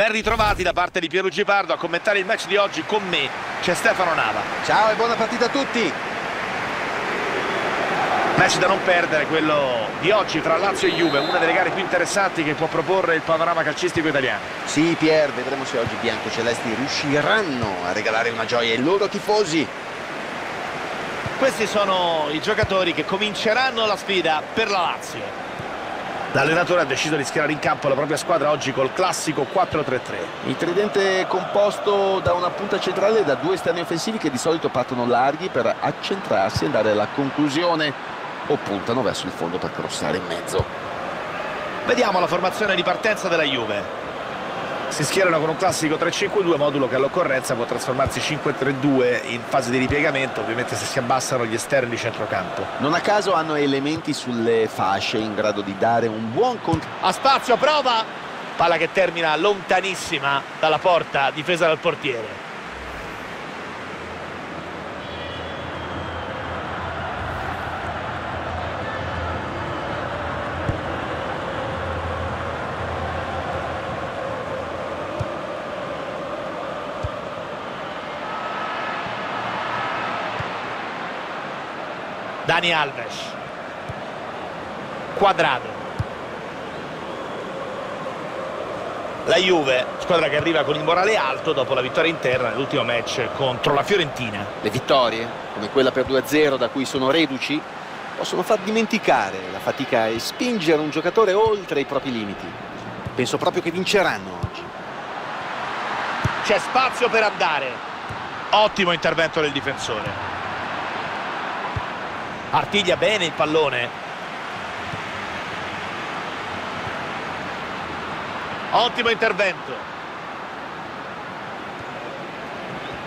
Ben ritrovati da parte di Pierluigi Pardo a commentare il match di oggi con me. C'è Stefano Nava. Ciao e buona partita a tutti. Match da non perdere, quello di oggi tra Lazio e Juve, una delle gare più interessanti che può proporre il panorama calcistico italiano. Sì, Pier, vedremo se oggi i biancocelesti riusciranno a regalare una gioia ai loro tifosi. Questi sono i giocatori che cominceranno la sfida per la Lazio. L'allenatore ha deciso di schierare in campo la propria squadra oggi col classico 4-3-3. Il tridente composto da una punta centrale e da due esterni offensivi che di solito partono larghi per accentrarsi e andare alla conclusione o puntano verso il fondo per crossare in mezzo. Vediamo la formazione di partenza della Juve. Si schierano con un classico 3-5-2, modulo che all'occorrenza può trasformarsi 5-3-2 in fase di ripiegamento, ovviamente se si abbassano gli esterni di centrocampo. Non a caso hanno elementi sulle fasce in grado di dare un buon conto. A spazio, prova! Palla che termina lontanissima dalla porta, difesa dal portiere. Dani Alves. Quadrado. La Juve, squadra che arriva con il morale alto dopo la vittoria interna nell'ultimo match contro la Fiorentina. Le vittorie, come quella per 2-0 da cui sono reduci possono far dimenticare la fatica e spingere un giocatore oltre i propri limiti. Penso proprio che vinceranno oggi. C'è spazio per andare. Ottimo intervento del difensore artiglia bene il pallone. Ottimo intervento.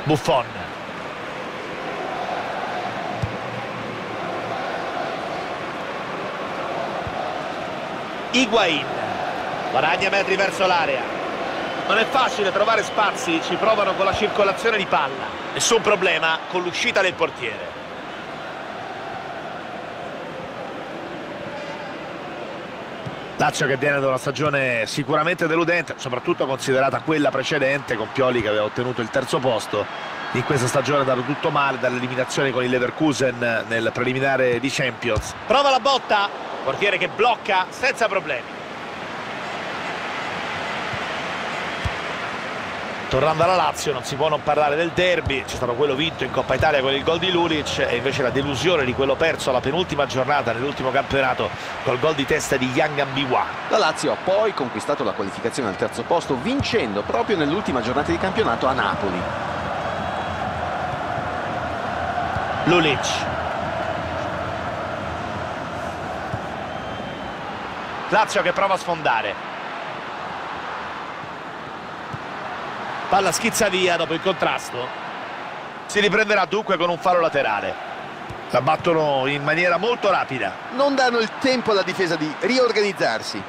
Buffon. Higuain. Guadagna metri verso l'area. Non è facile trovare spazi ci provano con la circolazione di palla. Nessun problema con l'uscita del portiere Lazio che viene da una stagione sicuramente deludente, soprattutto considerata quella precedente con Pioli che aveva ottenuto il terzo posto. In questa stagione è andato tutto male dall'eliminazione con il Leverkusen nel preliminare di Champions. Prova la botta, portiere che blocca senza problemi. Tornando alla Lazio non si può non parlare del derby. C'è stato quello vinto in Coppa Italia con il gol di Lulic e invece la delusione di quello perso alla penultima giornata nell'ultimo campionato col gol di testa di Yang Ambiwa. La Lazio ha poi conquistato la qualificazione al terzo posto vincendo proprio nell'ultima giornata di campionato a Napoli. Lulic. Lazio che prova a sfondare palla schizza via dopo il contrasto. Si riprenderà dunque con un fallo laterale. La battono in maniera molto rapida. Non danno il tempo alla difesa di riorganizzarsi.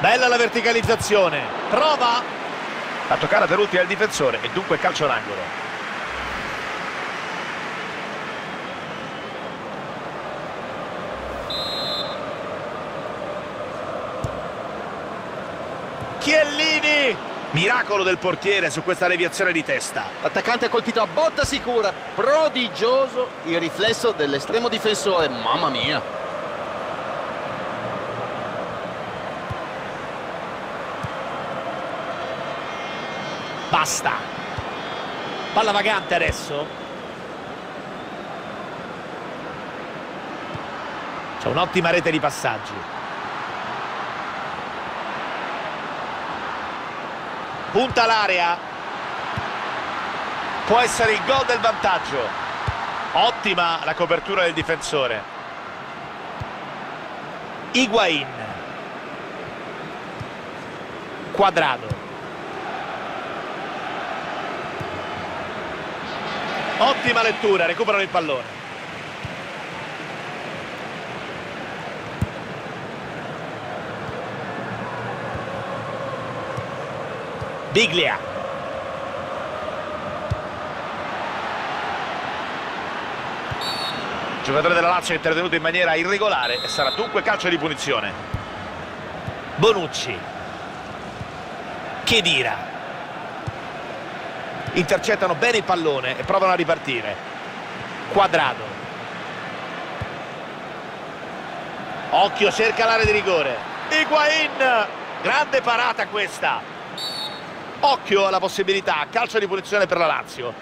Bella la verticalizzazione. Prova. A toccare per ultima il difensore e dunque calcio d'angolo miracolo del portiere su questa deviazione di testa. L'attaccante ha colpito a botta sicura prodigioso il riflesso dell'estremo difensore mamma mia. Basta. Palla vagante adesso. C'è un'ottima rete di passaggi punta l'area. Può essere il gol del vantaggio. Ottima la copertura del difensore. Higuain. Quadrado. Ottima lettura recuperano il pallone Biglia. Giocatore della Lazio è intervenuto in maniera irregolare e sarà dunque calcio di punizione. Bonucci. Chedira intercettano bene il pallone e provano a ripartire. Quadrado. Occhio cerca l'area di rigore. Higuain. Grande parata questa occhio alla possibilità calcio di punizione per la Lazio.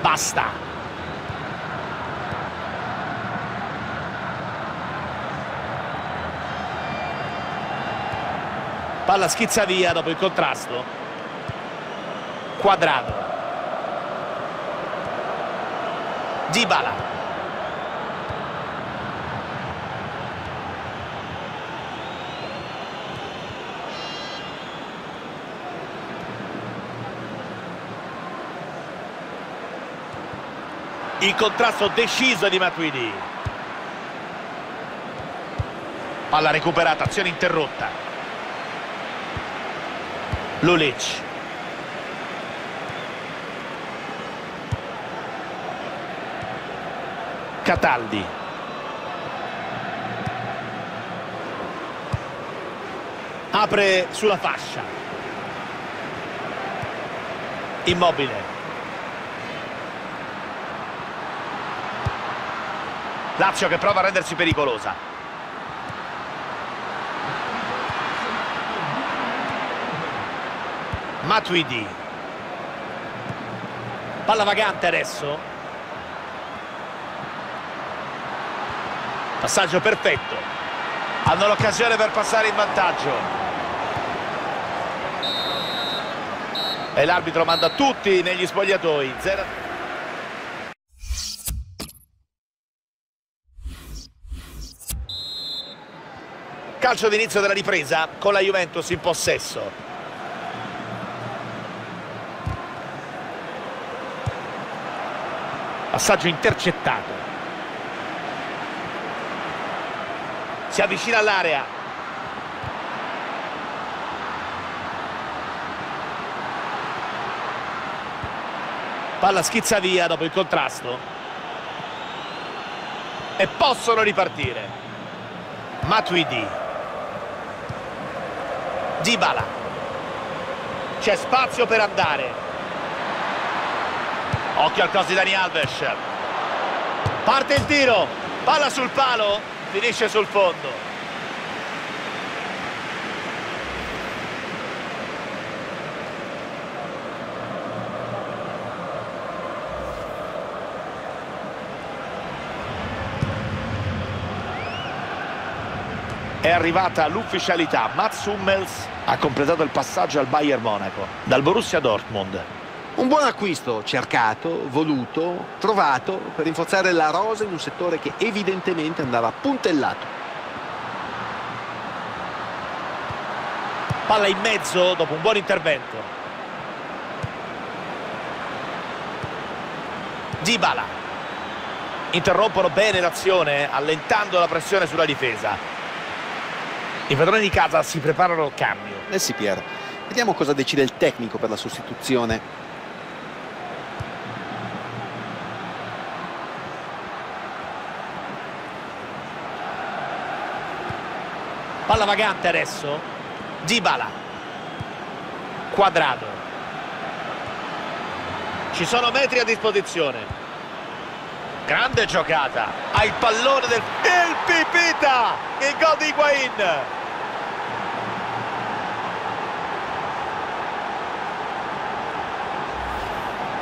Basta. Palla schizza via dopo il contrasto. Quadrato Dybala il contrasto deciso di Matuidi. Palla recuperata, azione interrotta. Lulic. Cataldi. Apre sulla fascia. Immobile Lazio che prova a rendersi pericolosa. Matuidi. Palla vagante adesso. Passaggio perfetto. Hanno l'occasione per passare in vantaggio. E l'arbitro manda tutti negli spogliatoi. 0 Calcio d'inizio della ripresa con la Juventus in possesso. Passaggio intercettato. Si avvicina all'area. Palla schizza via dopo il contrasto. E possono ripartire. Matuidi. Dybala. C'è spazio per andare. Occhio al cosi Dani Alves. Parte il tiro. Palla sul palo. Finisce sul fondo è arrivata l'ufficialità. Mats Hummels ha completato il passaggio al Bayern Monaco dal Borussia Dortmund. Un buon acquisto, cercato, voluto, trovato per rinforzare la rosa in un settore che evidentemente andava puntellato. Palla in mezzo dopo un buon intervento. Dybala. Interrompono bene l'azione allentando la pressione sulla difesa. I padroni di casa si preparano al cambio. Eh sì, Pier. Vediamo cosa decide il tecnico per la sostituzione. Palla vagante adesso. Dybala. Quadrado. Ci sono metri a disposizione. Grande giocata. Ha il pallone del... Il Pipita! Il gol di Higuain.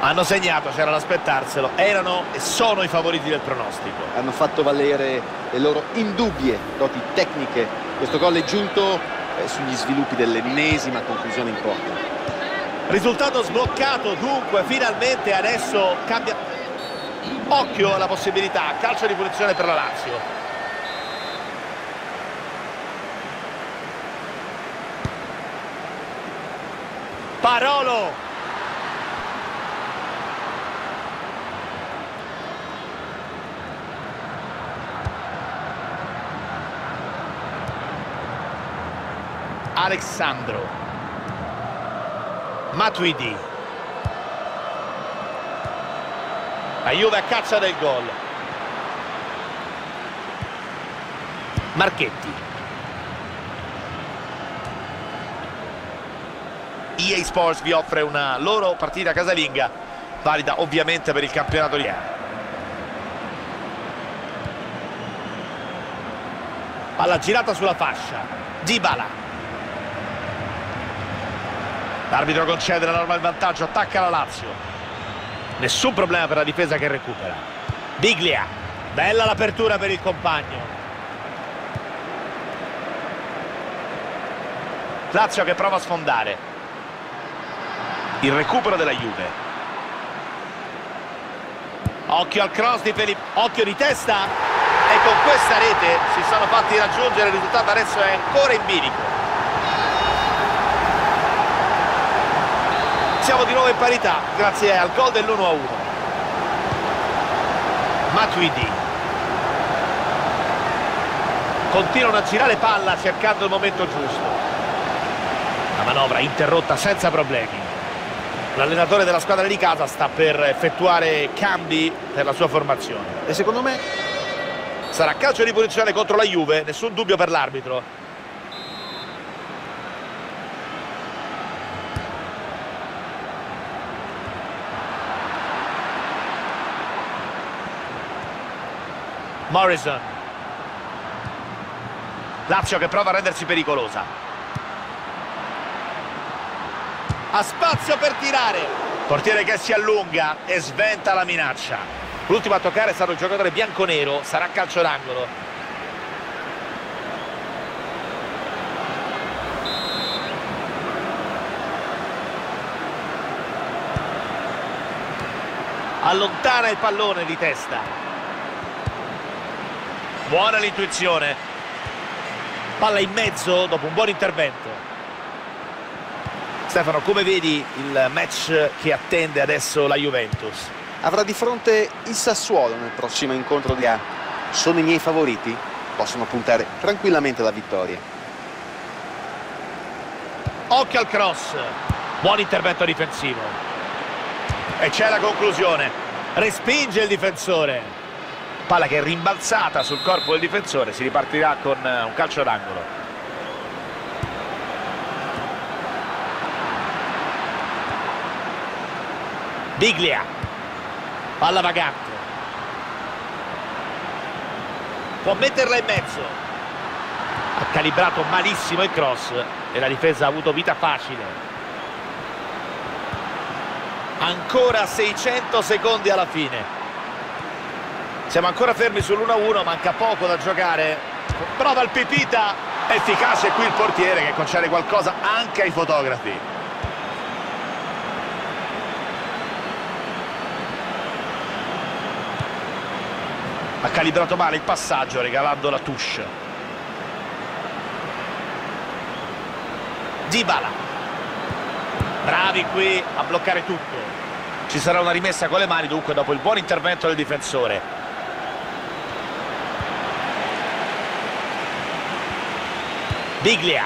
Hanno segnato, c'era da aspettarselo, erano e sono i favoriti del pronostico. Hanno fatto valere le loro indubbie doti tecniche. Questo gol è giunto eh, sugli sviluppi dell'ennesima conclusione in porta. Risultato sbloccato, dunque finalmente adesso cambia... Occhio alla possibilità, calcio di punizione per la Lazio. Parolo Alexandro Matuidi. La Juve a caccia del gol. Marchetti. EA Sports vi offre una loro partita casalinga, valida ovviamente per il campionato di A. Palla girata sulla fascia. Dybala. L'arbitro concede la norma il vantaggio, attacca la Lazio. Nessun problema per la difesa che recupera. Biglia. Bella l'apertura per il compagno. Lazio che prova a sfondare. Il recupero della Juve. Occhio al cross di Felipe. Occhio di testa e con questa rete si sono fatti raggiungere il risultato adesso è ancora in bilico siamo di nuovo in parità grazie al gol dell'1-1 Matuidi. Continuano a girare palla cercando il momento giusto. La manovra interrotta senza problemi. L'allenatore della squadra di casa sta per effettuare cambi per la sua formazione. E secondo me Sarà calcio di punizione contro la Juve, nessun dubbio per l'arbitro. Morrison. Lazio che prova a rendersi pericolosa. Ha spazio per tirare. Portiere che si allunga e sventa la minaccia. L'ultimo a toccare è stato il giocatore bianconero, sarà calcio d'angolo. Allontana il pallone di testa. Buona l'intuizione. Palla in mezzo dopo un buon intervento. Stefano, come vedi il match che attende adesso la Juventus? avrà di fronte il Sassuolo nel prossimo incontro di A. Sono i miei favoriti? Possono puntare tranquillamente alla vittoria. Occhio al cross. Buon intervento difensivo. E c'è la conclusione. Respinge il difensore. Palla che è rimbalzata sul corpo del difensore. Si ripartirà con eh, un calcio d'angolo. Biglia palla vagante può metterla in mezzo ha calibrato malissimo il cross e la difesa ha avuto vita facile ancora 600 secondi alla fine siamo ancora fermi sull'1-1 manca poco da giocare. Prova il Pipita efficace qui il portiere che concede qualcosa anche ai fotografi. Ha calibrato male il passaggio regalando la touche. Dybala. Bravi qui a bloccare tutto. Ci sarà una rimessa con le mani dunque dopo il buon intervento del difensore Biglia.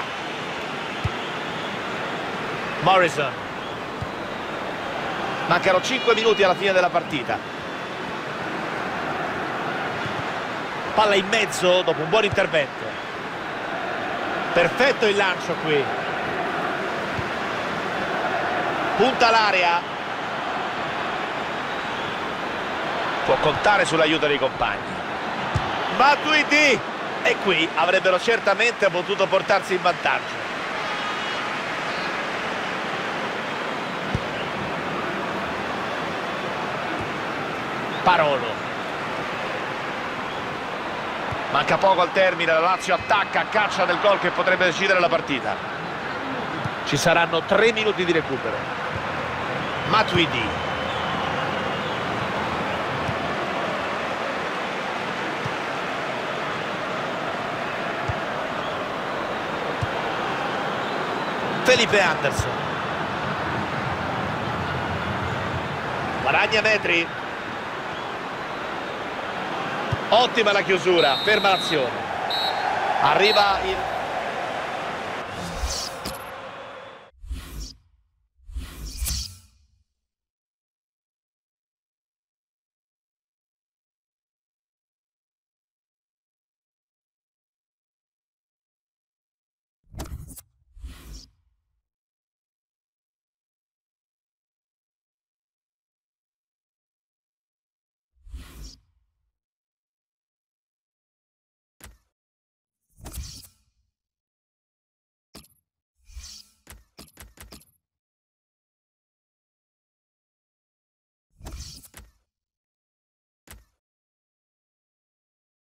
Morrison. Mancano 5 minuti alla fine della partita. Palla in mezzo dopo un buon intervento. Perfetto il lancio qui. Punta l'area. Può contare sull'aiuto dei compagni. Matuidi e qui avrebbero certamente potuto portarsi in vantaggio. Parolo. Manca poco al termine la Lazio attacca caccia del gol che potrebbe decidere la partita. Ci saranno tre minuti di recupero. Matuidi Felipe Anderson. guadagna metri. Ottima la chiusura ferma l'azione arriva il